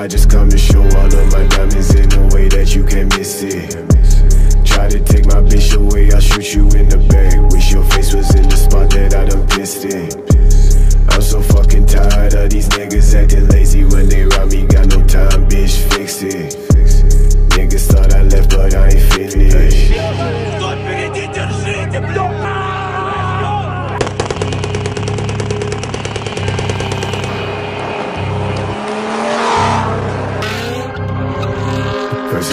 I just come to show all of my diamonds in a way that you can miss it. Try to take my bitch away, I'll shoot you in the back. Wish your face was in the spot that I done pissed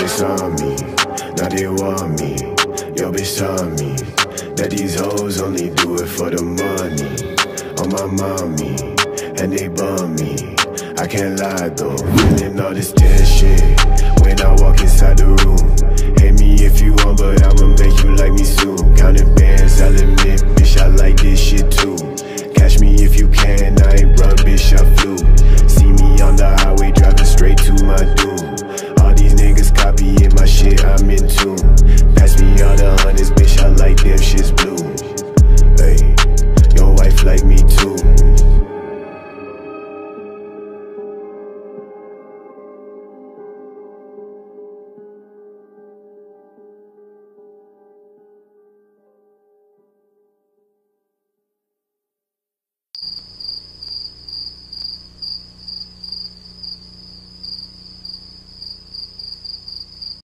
Saw me, now they want me. Yo, bitch saw me that these hoes only do it for the money. On my mommy, and they bum me. I can't lie though, feeling all this tension when I walk inside the room. Hate me